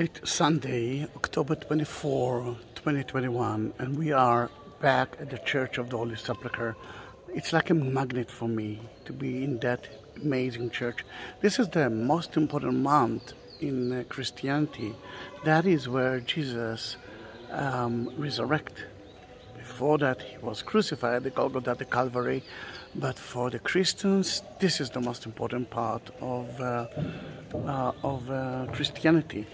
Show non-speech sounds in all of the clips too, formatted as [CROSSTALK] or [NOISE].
It's Sunday, October 24, 2021, and we are back at the Church of the Holy Sepulchre. It's like a magnet for me to be in that amazing church. This is the most important month in uh, Christianity. That is where Jesus um, resurrected. Before that, he was crucified the Golgotha, the Calvary. But for the Christians, this is the most important part of, uh, uh, of uh, Christianity.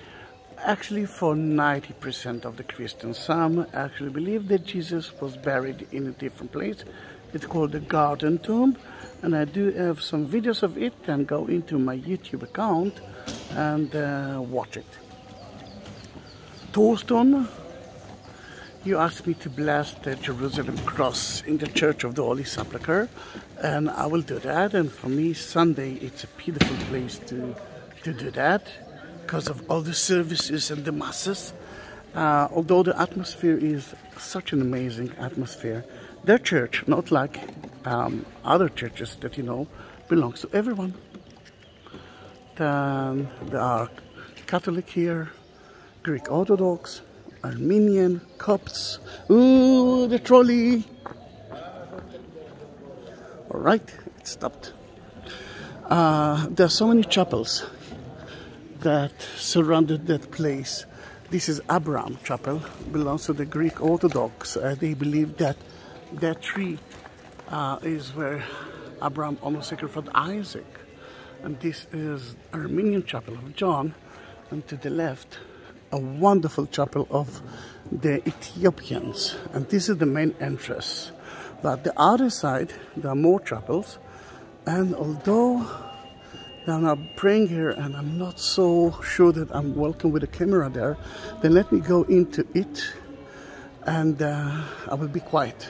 Actually, for 90% of the Christians, some actually believe that Jesus was buried in a different place. It's called the Garden Tomb, and I do have some videos of it. And go into my YouTube account and uh, watch it. Torsten, you asked me to bless the Jerusalem cross in the Church of the Holy Sepulchre, and I will do that. And for me, Sunday, it's a beautiful place to, to do that because of all the services and the masses. Uh, although the atmosphere is such an amazing atmosphere, their church, not like um, other churches that you know, belongs to everyone. Then there are Catholic here, Greek Orthodox, Armenian, Copts. Ooh, the trolley! All right, it stopped. Uh, there are so many chapels that surrounded that place. This is Abraham Chapel, belongs to the Greek Orthodox. Uh, they believe that that tree uh, is where Abraham almost sacrificed Isaac. And this is Armenian Chapel of John. And to the left, a wonderful chapel of the Ethiopians. And this is the main entrance. But the other side, there are more chapels. And although now I'm praying here and I'm not so sure that I'm welcome with a camera there. Then let me go into it and uh, I will be quiet.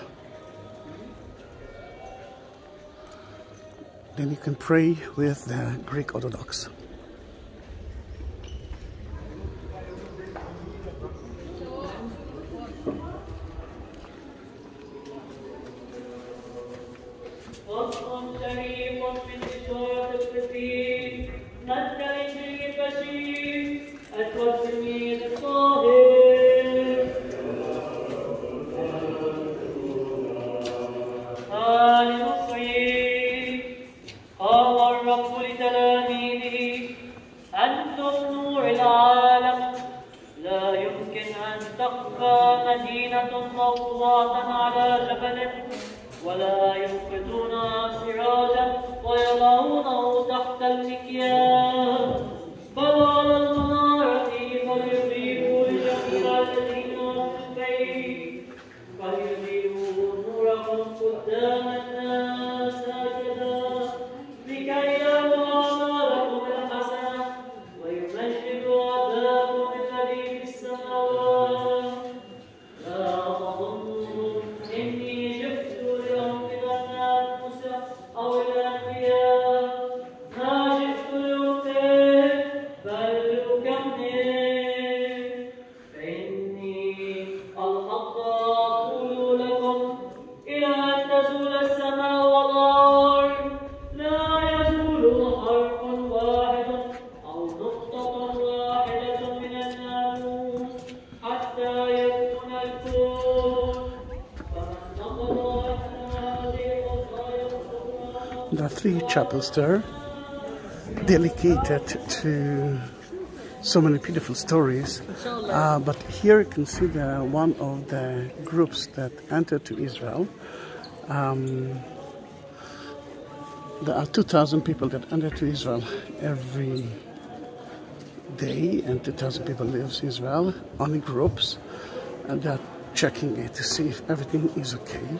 Then you can pray with the Greek Orthodox. The chapel stair dedicated to so many beautiful stories. Uh, but here you can see the, one of the groups that entered to Israel. Um, there are 2,000 people that enter to Israel every day, and 2,000 people leaves Israel on groups, and they're checking it to see if everything is okay.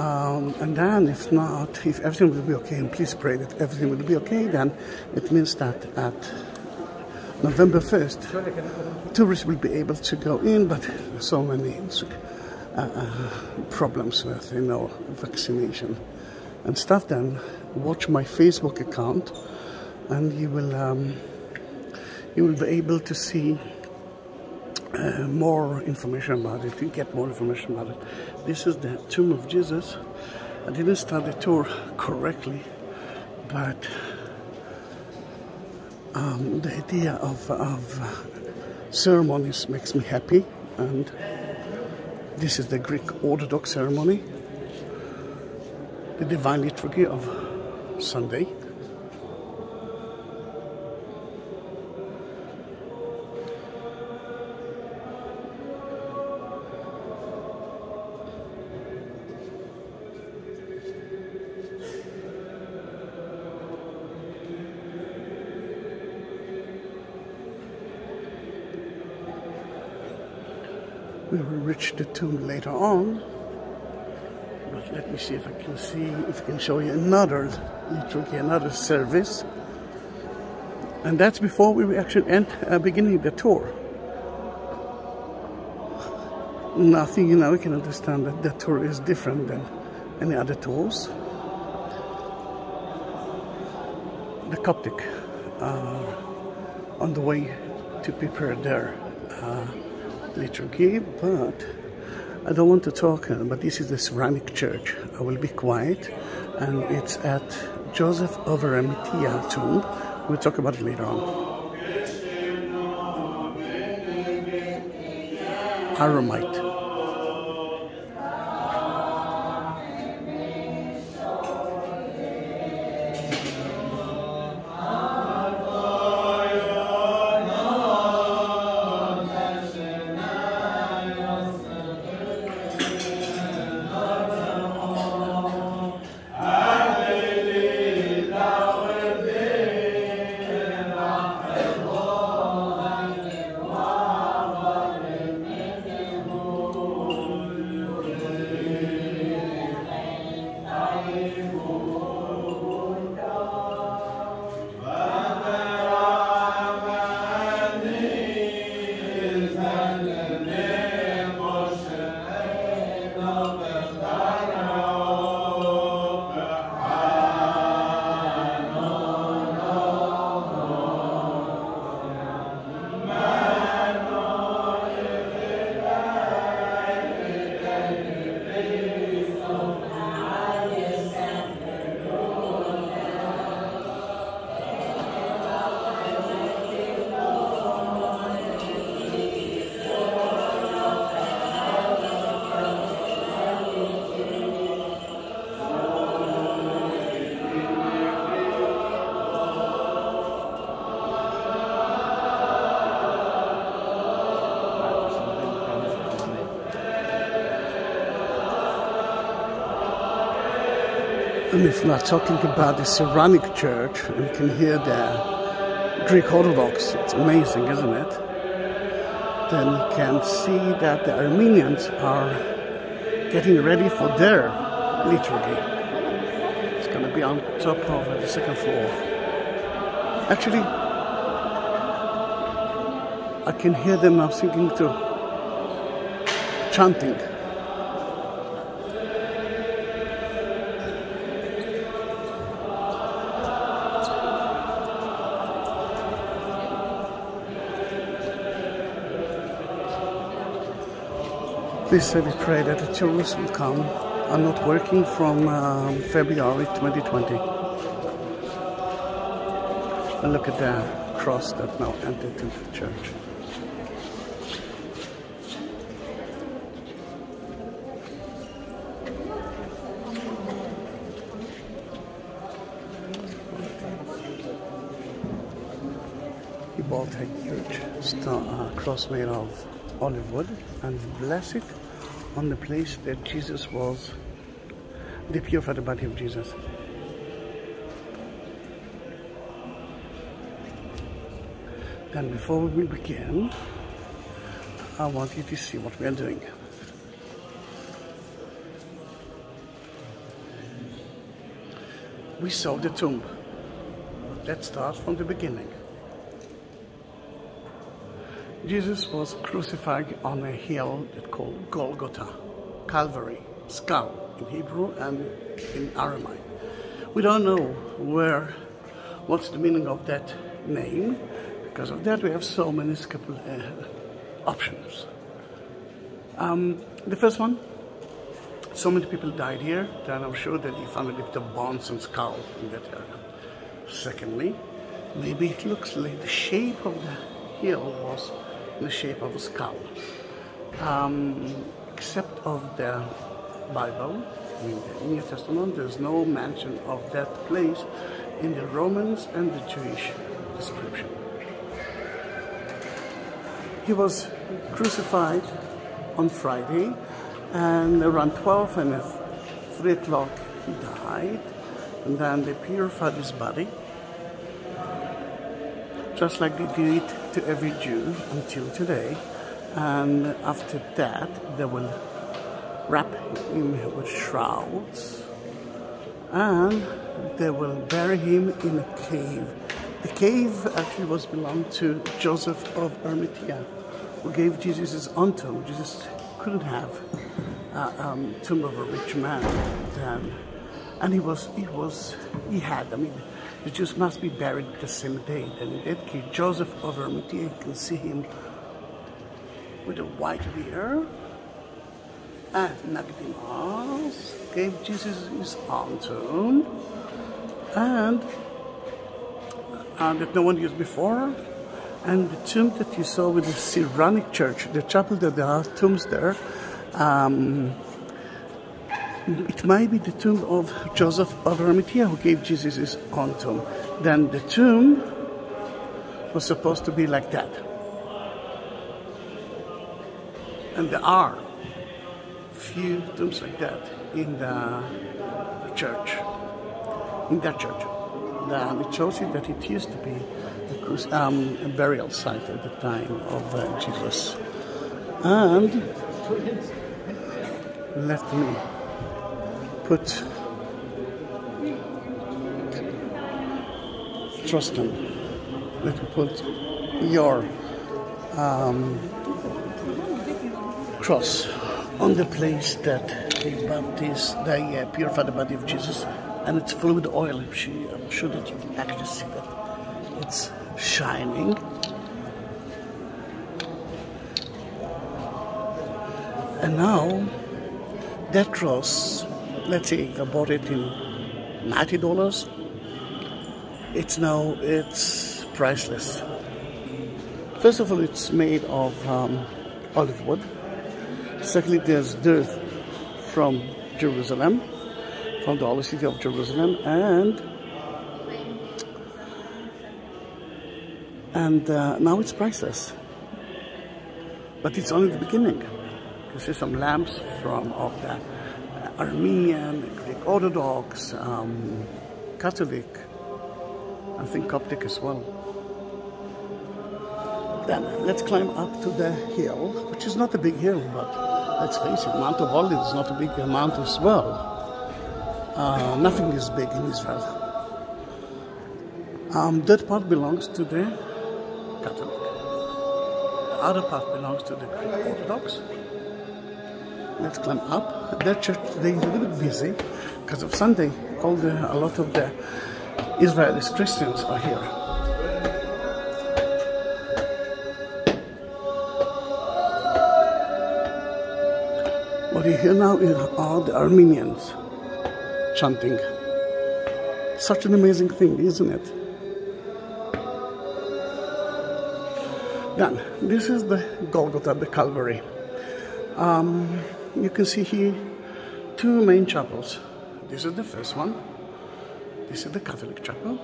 Um, and then, if not, if everything will be okay, and please pray that everything will be okay, then it means that at November 1st, tourists will be able to go in, but so many uh, uh, problems with, you know, vaccination and stuff. Then watch my Facebook account, and you will um, you will be able to see uh, more information about it, to get more information about it. This is the tomb of Jesus. I didn't start the tour correctly, but Um, the idea of, of ceremonies makes me happy, and this is the Greek Orthodox ceremony, the Divine Liturgy of Sunday. The tomb later on. But let me see if I can see, if I can show you another liturgy, another service. And that's before we actually end, uh, beginning the tour. Nothing, you know, we can understand that the tour is different than any other tours. The Coptic are on the way to prepare their uh, liturgy, but I don't want to talk, uh, but this is the ceramic church. I will be quiet, and it's at Joseph of Arimathea tomb. We'll talk about it later on. Aramite. And if we're talking about the ceramic church, you can hear the Greek Orthodox. It's amazing, isn't it? Then can see that the Armenians are getting ready for their liturgy. It's going to be on top of the second floor. Actually, I can hear them now singing too, chanting. Please let me pray that the tourists will come. I'm not working from um, February 2020. And look at the cross that now entered into the church. He bought a huge star, uh, cross made of olive wood and bless it on the place that Jesus was, the pure purified the body of Jesus. Then before we begin, I want you to see what we are doing. We saw the tomb. Let's start from the beginning. Jesus was crucified on a hill called Golgotha, Calvary, skull in Hebrew and in Aramaic. We don't know where, what's the meaning of that name. Because of that, we have so many uh, options. Um, the first one, so many people died here that I'm sure that he found a bit of bones and skull in that area. Secondly, Maybe it looks like the shape of the hill was the shape of a skull. Um, except of the Bible, in the New Testament, there's no mention of that place in the Romans and the Jewish description. He was crucified on Friday, and around 12 and 3 o'clock he died, and then they purified his body, just like they do it to every Jew until today. And after that, they will wrap him with shrouds and they will bury him in a cave. The cave actually was belonged to Joseph of Arimathea, who gave Jesus his own tomb. Jesus couldn't have a um, tomb of a rich man then, and he was he was he had. I mean, the Jews must be buried the same day. And in that case, Joseph of Arimathea, can see him with a white beard. And Nicodemus gave Jesus his own tomb, and uh, that no one used before. And the tomb that you saw with the Cyrenic Church, the chapel that there are tombs there, um, it might be the tomb of Joseph of Arimathea who gave Jesus his own tomb. Then the tomb was supposed to be like that. And there are few tombs like that in the church, in that church. Then it shows you that it used to be a, um, a burial site at the time of uh, Jesus. And let me put trust in. Let me put your um, cross on the place that they baptize, they uh, purify the body of Jesus, and it's with oil. I'm sure that you can actually see that it's shining. And now, that cross, let's say I bought it in ninety dollars. It's now it's priceless. First of all, it's made of um, olive wood. Secondly, there's dirt from Jerusalem, from the holy city of Jerusalem, and and uh, now it's priceless. But it's only the beginning. You see some lamps from of the Armenian, Greek Orthodox, um, Catholic, I think Coptic as well. Then let's climb up to the hill, which is not a big hill, but let's face it, Mount of Olives is not a big amount as well. Uh, nothing is big in Israel. Um, that part belongs to the Catholic. The other part belongs to the Greek Orthodox. Let's climb up. That church today is a little bit busy because of Sunday. All the a lot of the Israeli Christians are here. What you hear now is are the Armenians chanting. Such an amazing thing, isn't it? Then, this is the Golgotha, the Calvary. Um, you can see here two main chapels. This is the first one. This is the Catholic chapel.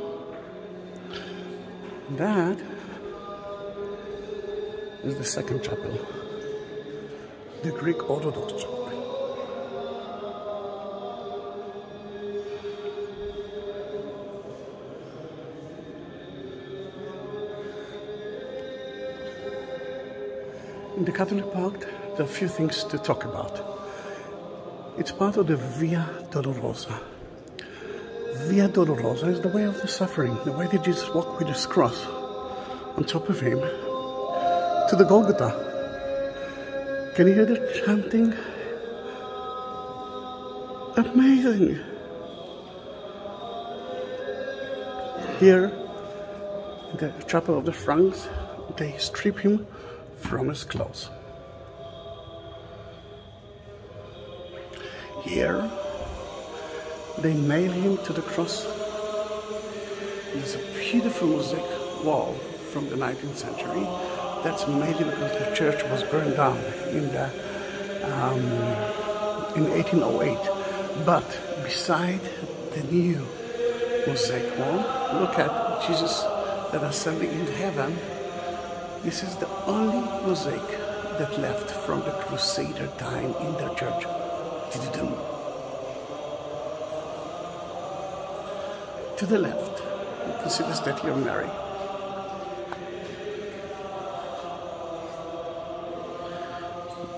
And That is the second chapel, the Greek Orthodox chapel. In the Catholic part, there are a few things to talk about. It's part of the Via Dolorosa. Via Dolorosa is the way of the suffering, the way that Jesus walked with his cross on top of him to the Golgotha. Can you hear the chanting? Amazing! Here, in the chapel of the Franks, they strip him from his clothes. Here, they nail him to the cross There's a beautiful mosaic wall from the 19th century that's made because the church was burned down in the um, in 1808. But beside the new mosaic wall, look at Jesus that ascending in heaven. This is the only mosaic that left from the Crusader time in the church. To the left, you can see the statue of Mary.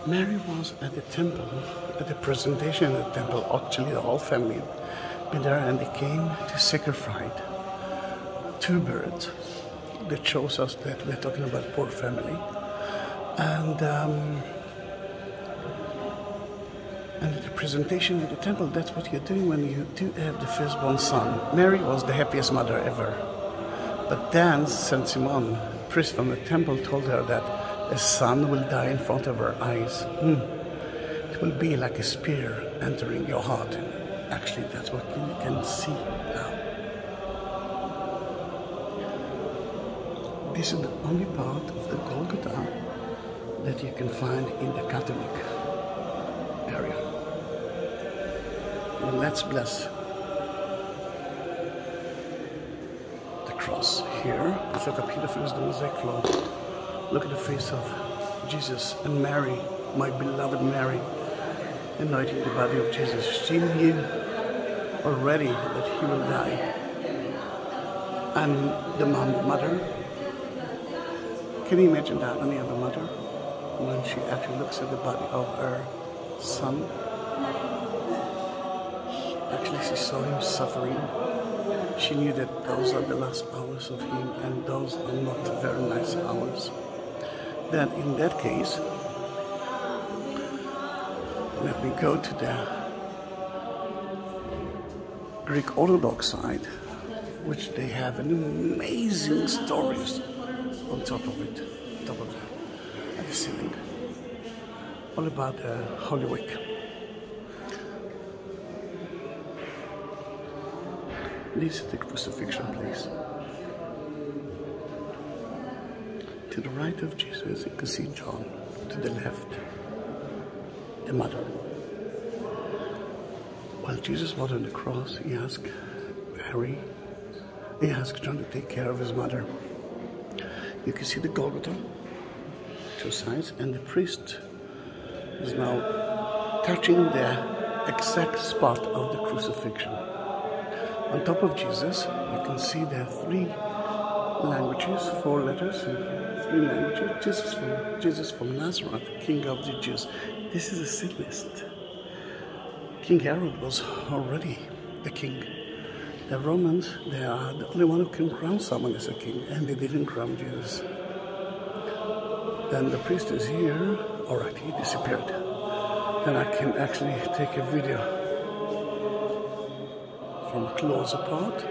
Mary was at the temple, at the presentation at the temple. Actually, the whole family been there and they came to sacrifice two birds that shows us that we're talking about poor family. And um, and the presentation at the temple, that's what you're doing when you do have the firstborn son. Mary was the happiest mother ever. But then Saint Simon, priest from the temple, told her that a son will die in front of her eyes. Mm. It will be like a spear entering your heart. And actually, that's what you can see now. This is the only part of the Golgotha that you can find in the Catholic area. And let's bless the cross here. Look up here, the the mosaic floor. Look at the face of Jesus and Mary, my beloved Mary, anointing the body of Jesus. She knew already that he will die. And the mother, can you imagine that? Any other mother? When she actually looks at the body of her son, she saw him suffering. She knew that those are the last hours of him and those are not very nice hours. Then in that case, let me go to the Greek Orthodox side, which they have an amazing stories on top of it, top of the, at the ceiling, all about the Holy Week. This is the crucifixion place. To the right of Jesus, you can see John. To the left, the mother. While Jesus was on the cross, he asked Mary, he asked John to take care of his mother. You can see the Golgotha, two sides, and the priest is now touching the exact spot of the crucifixion. On top of Jesus, you can see there are three languages, four letters, and three languages. Jesus from, Jesus from Nazareth, King of the Jews. This is a sin list. King Herod was already the king. The Romans, they are the only one who can crown someone as a king, and they didn't crown Jesus. Then the priest is here. All right, he disappeared. Then I can actually take a video from apart.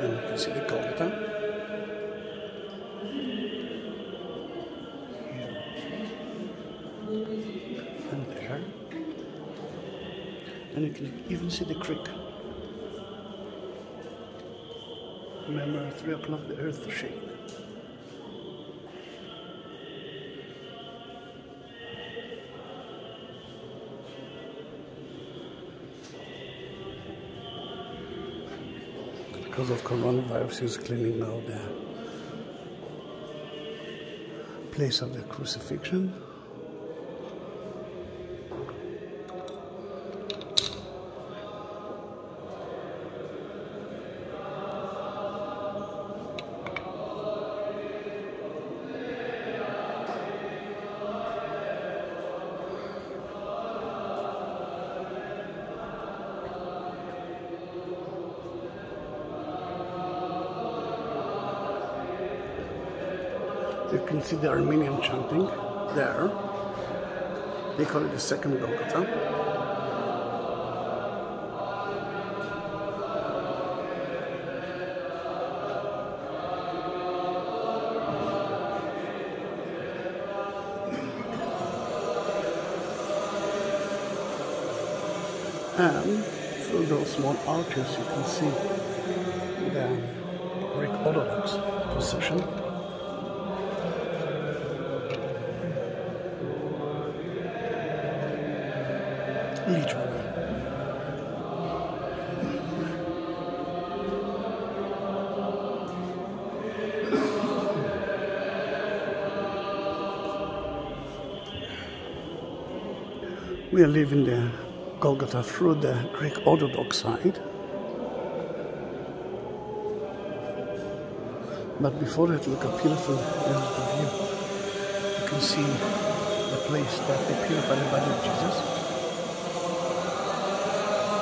And you can see the Golgotha. And there. And you can even see the creek. Remember, at 3 o'clock the earth shake. Because of coronavirus, is cleaning now the place of the crucifixion. You can see the Armenian chanting there. They call it the second Golgotha. And through those small arches you can see the Greek Orthodox position. We are leaving the Golgotha through the Greek Orthodox side. But before that, look how beautiful the view. You can see the place that they purified the body of Jesus.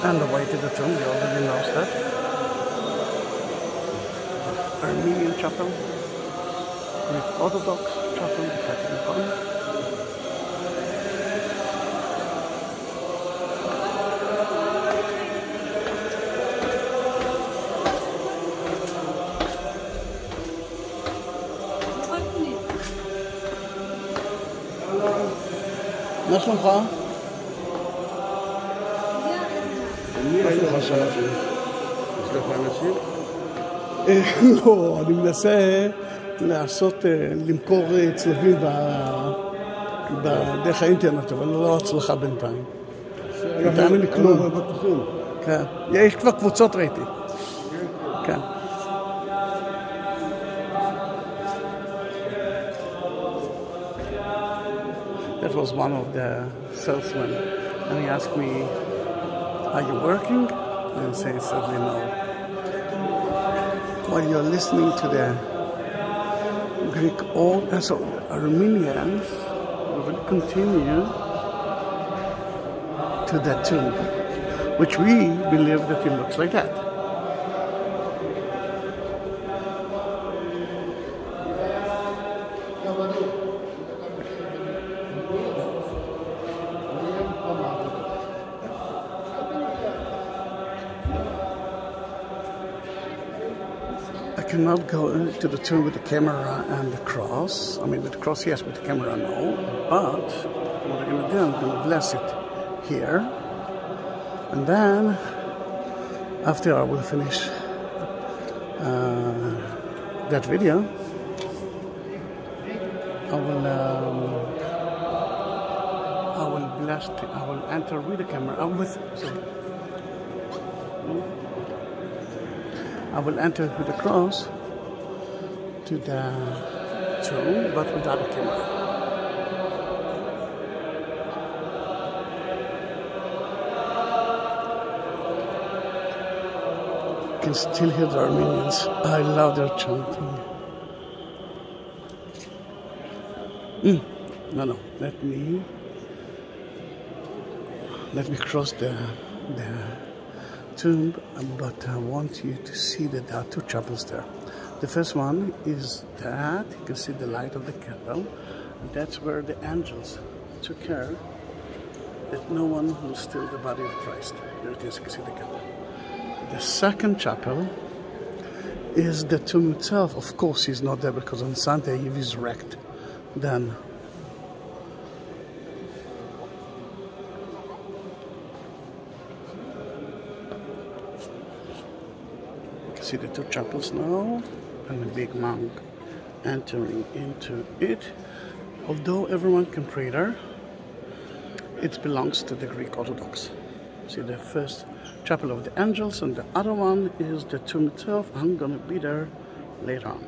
And the way to the tomb, we already know that. Armenian chapel, Greek Orthodox chapel, the שלומך? לא, [LAUGHS] אני מנסה לעשות, למכור צלבים בדרך האינטרנט, אבל לא הצלחה בינתיים. תאמין לי כלום. כן. יש כבר קבוצות ראיתי. כן. One of the salesmen, and he asked me, "Are you working?" And I "Sadly, no." While you're listening to the Greek old, uh, so Armenians will continue to that tomb, which we believe that it looks like that. Cannot go to the tomb with the camera and the cross. I mean, with the cross, yes, with the camera, no. But what I'm going to do, I'm going to bless it here. And then, after I will finish uh, that video, I will, um, I will bless, it. I will enter with the camera, uh, with, sorry. I will enter with the cross to the tomb, but without a camera. You can still hear the Armenians. I love their chanting. Mm. No, no. Let me let me cross the the tomb, but I want you to see that there are two chapels there. The first one is that you can see the light of the candle, and that's where the angels took care that no one will steal the body of Christ. There it is, you can see the candle. The second chapel is the tomb itself. Of course, he's not there because on Sunday he wrecked. Then see the two chapels now and a big monk entering into it. Although everyone can pray there, it belongs to the Greek Orthodox. See the first chapel of the angels and the other one is the tomb itself. I'm gonna be there later on.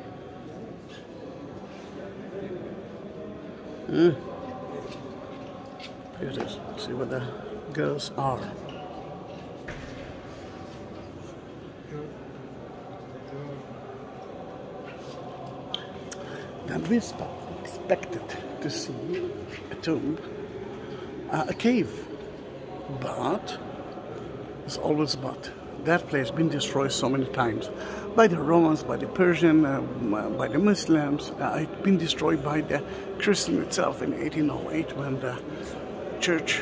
Mm. Here it is. See where the girls are. We expected to see a tomb, uh, a cave, but it's always but. That place been destroyed so many times by the Romans, by the Persian, uh, by the Muslims. Uh, it's been destroyed by the Christian itself in 1808 when the church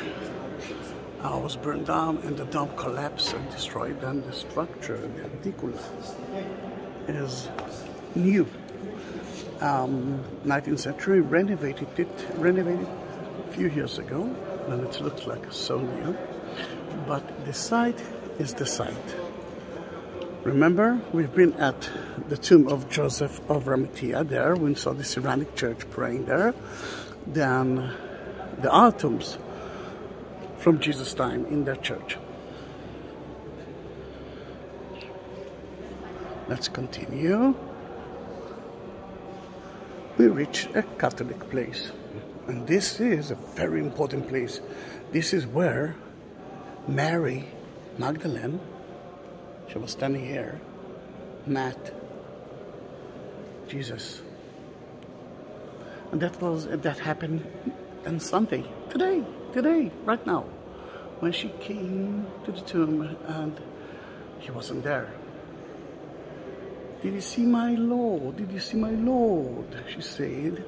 uh, was burned down and the dome collapsed and destroyed. Then the structure, the Aedicula, is new. Um, 19th century renovated it, renovated a few years ago, and it looks like so new. But the site is the site. Remember, we've been at the tomb of Joseph of Arimathea there. We saw the Cyrannic church praying there. Then the are tombs from Jesus' time in that church. Let's continue. We reach a Catholic place. And this is a very important place. This is where Mary Magdalene, she was standing here, met Jesus. And that was that happened on Sunday, today, today, right now, when she came to the tomb and he wasn't there. Did you see my Lord? Did you see my Lord? She said.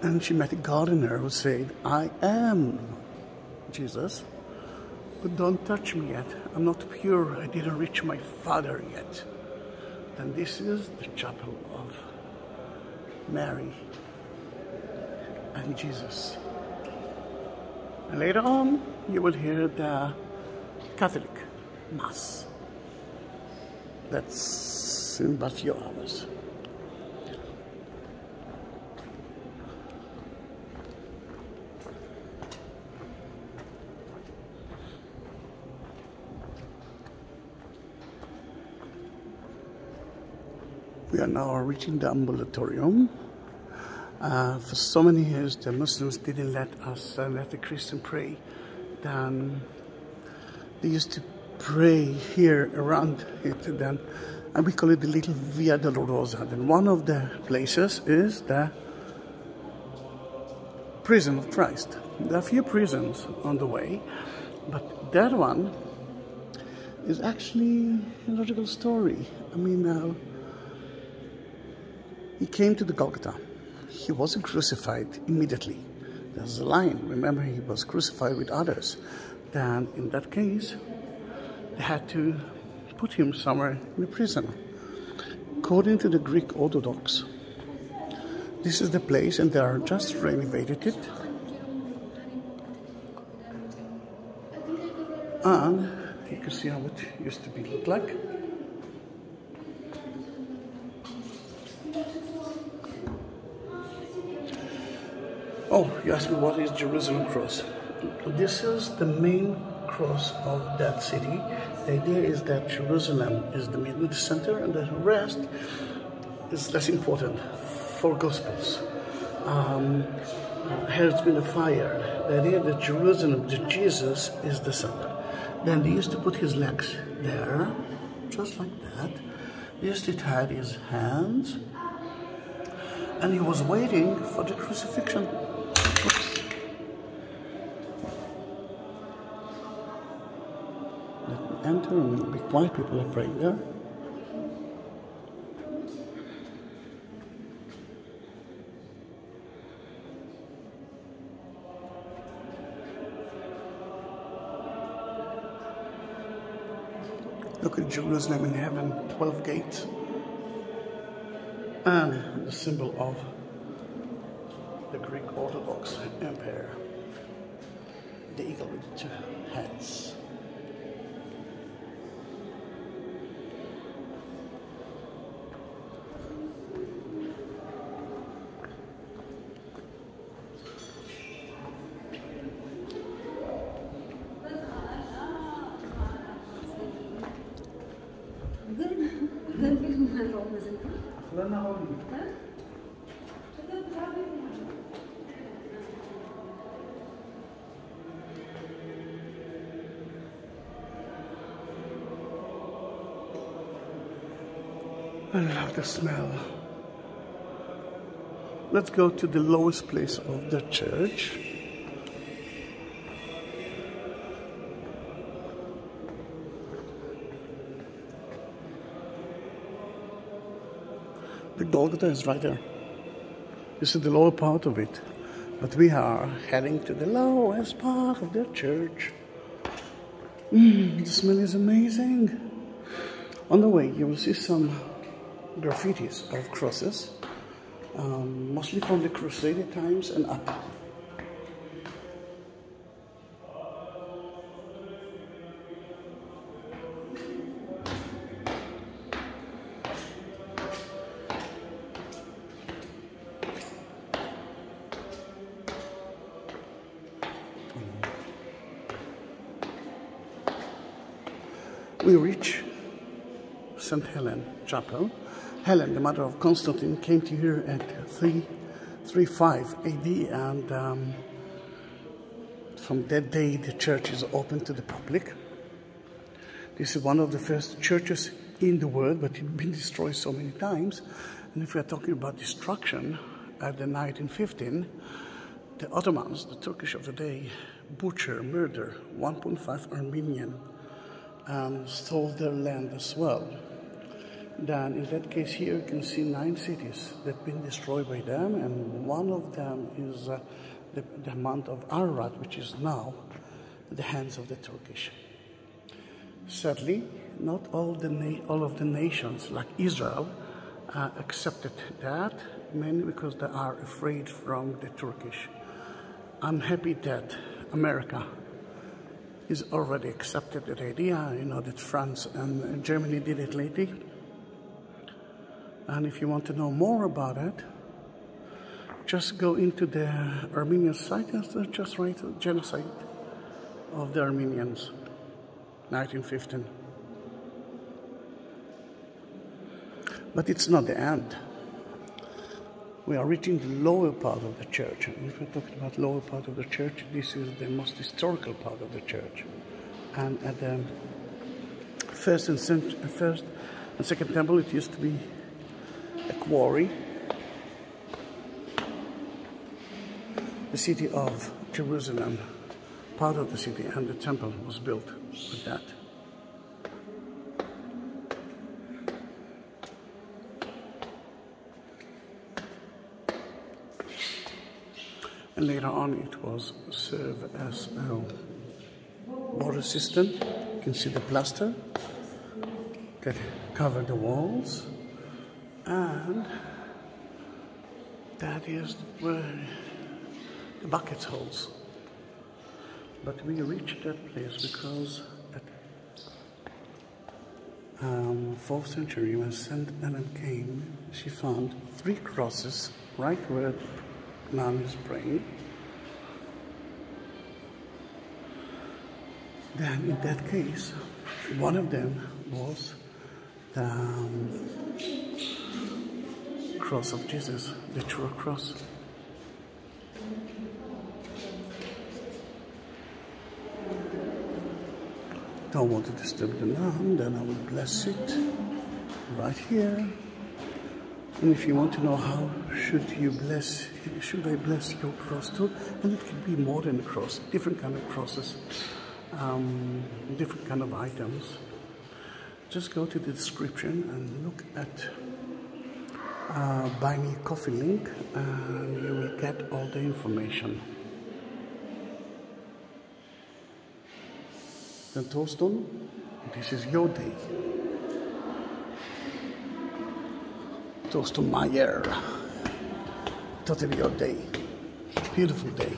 And she met a gardener who said, I am Jesus, but don't touch me yet. I'm not pure. I didn't reach my Father yet. And this is the chapel of Mary and Jesus. And later on, you will hear the Catholic Mass. That's in about a few hours. We are now reaching the ambulatorium. Uh, for so many years, the Muslims didn't let us uh, let the Christian pray. Then they used to pray here around it. Then and we call it the little Via Dolorosa. And one of the places is the prison of Christ. There are a few prisons on the way, but that one is actually a logical story. I mean, uh, he came to the Golgotha. He wasn't crucified immediately. There's a line. Remember, he was crucified with others. Then, in that case, they had to put him somewhere in prison. According to the Greek Orthodox, this is the place and they are just renovated it. And you can see how it used to be look like. Oh, you asked me what is Jerusalem Cross. This is the main cross of that city. The idea is that Jerusalem is the middle center and the rest is less important for Gospels. Um, has been a fire. The idea that Jerusalem, that Jesus is the center. Then they used to put his legs there, just like that. They used to tie his hands, and he was waiting for the crucifixion. Enter and be quiet. People are praying there. Look at Jerusalem in heaven, 12 gates. And the symbol of the Greek Orthodox Empire, the eagle with two heads. I love the smell. Let's go to the lowest place of the church. The Golgotha is right there. This is the lower part of it. But we are heading to the lowest part of the church. Mm, the smell is amazing. On the way, you will see some graffitis of crosses, um, mostly from the Crusader times and up. we reach St. Helen Chapel Helen, the mother of Constantine, came to here at 335 AD and um, from that day the church is open to the public. This is one of the first churches in the world, but it's been destroyed so many times. And if we are talking about destruction, at the 1915, the Ottomans, the Turkish of the day, butcher, murder 1.5 Armenian and stole their land as well. Then in that case here you can see nine cities that have been destroyed by them and one of them is uh, the, the Mount of Ararat which is now the hands of the Turkish. Sadly, not all, the all of the nations like Israel uh, accepted that, mainly because they are afraid from the Turkish. I'm happy that America is already accepted that idea. You know that France and Germany did it lately. And if you want to know more about it, just go into the Armenian site and just write genocide of the Armenians, 1915. But it's not the end. We are reaching the lower part of the church. And if we're talking about lower part of the church, this is the most historical part of the church. And at the first and, first and second temple, it used to be a quarry. The city of Jerusalem, part of the city, and the temple was built with that. and later on it was served as a water system. You can see the plaster that covered the walls and that is where the bucket holds. But we reached that place because at um, 4th century when Saint Ellen came, she found three crosses right where man is praying. Then in that case, one of them was the um, cross of Jesus, the true cross. Don't want to disturb the nun, then I will bless it right here. And if you want to know how should you bless, should I bless your cross too? And it can be more than a cross, different kind of crosses, um, different kind of items. Just go to the description and look at uh, buy me coffee link and you will get all the information. Then Torsten, this is your day. Torsten Meyer. Totally your day. Beautiful day.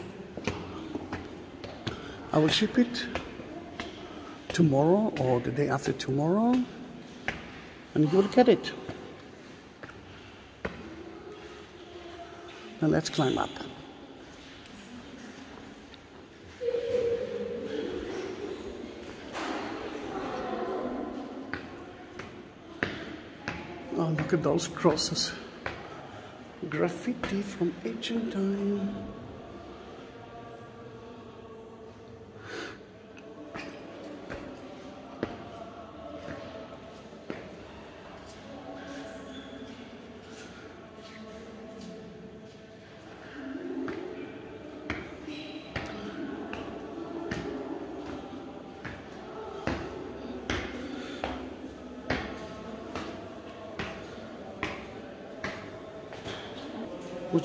I will ship it tomorrow or the day after tomorrow and you will get it. Now let's climb up. Oh, look at those crosses. Graffiti from ancient time.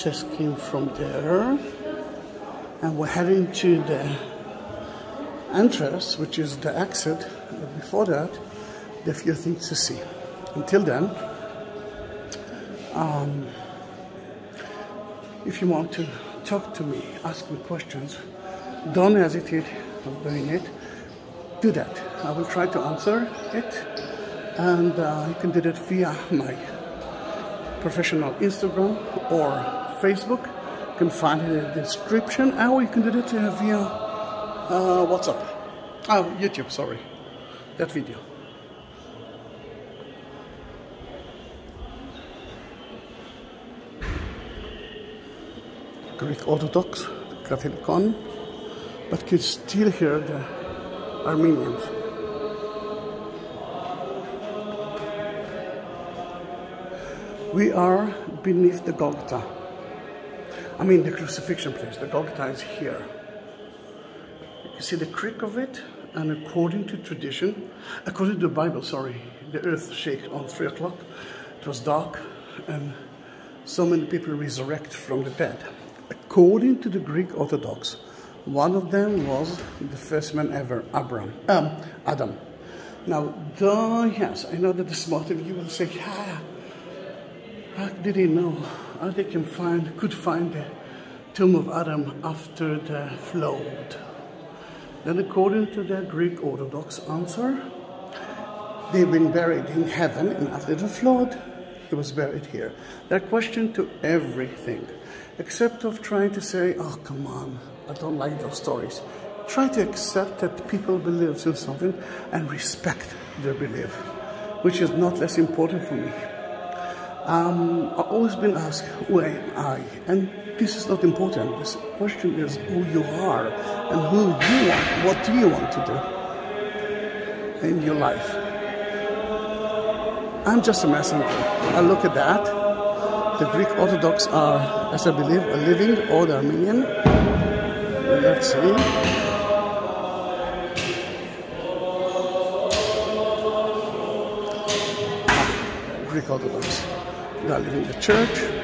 Just came from there and we're heading to the entrance which is the exit but before that there are few things to see. Until then um, if you want to talk to me ask me questions don't hesitate of doing it. Do that. I will try to answer it and uh, you can do that via my professional Instagram or Facebook. You can find it in the description, or you can do that uh, via uh, WhatsApp. Oh, YouTube, sorry. That video. Greek Orthodox, Catholicon, but could still hear the Armenians. We are beneath the Golgotha. I mean the crucifixion place. The Golgotha is here. You see the creak of it? And according to tradition, according to the Bible, sorry, the earth shake on three o'clock. It was dark and so many people resurrect from the dead. According to the Greek Orthodox, one of them was the first man ever, Abraham, um, Adam. Now, though, yes, I know that the smart of you will say, yeah, how did he know? How they can find, could find the tomb of Adam after the flood? Then, according to the Greek Orthodox answer, they've been buried in heaven, and after the flood, he was buried here. They're question to everything, except of trying to say, oh, come on, I don't like those stories. Try to accept that people believe in something and respect their belief, which is not less important for me. Um, I've always been asked, who am I? And this is not important. This question is who you are and who you want. What do you want to do in your life? I'm just a messenger. I look at that. The Greek Orthodox are, as I believe, a living old Armenian. Let's see. Greek Orthodox. Are living the church.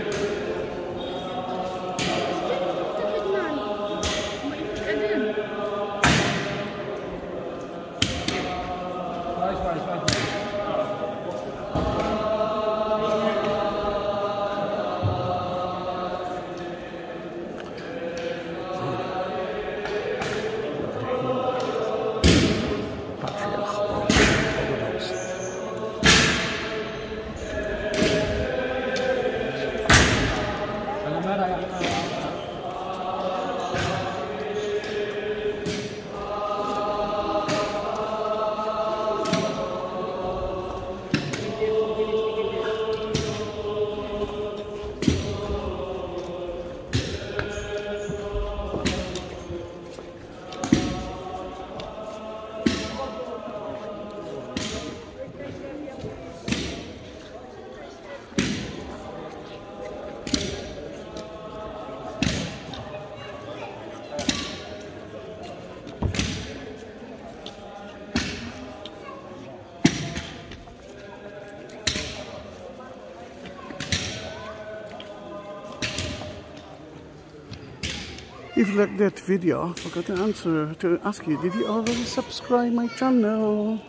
If you like that video, I forgot to answer to ask you, did you already subscribe my channel?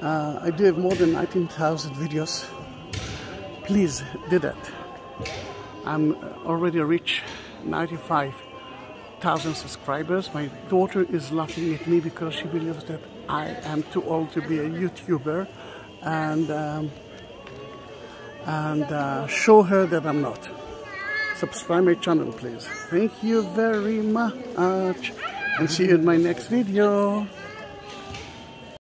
Uh, I do have more than 19,000 videos. Please do that. I'm already reached 95,000 subscribers. My daughter is laughing at me because she believes that I am too old to be a YouTuber and um, and uh, show her that I'm not subscribe my channel please. Thank you very much. And see you in my next video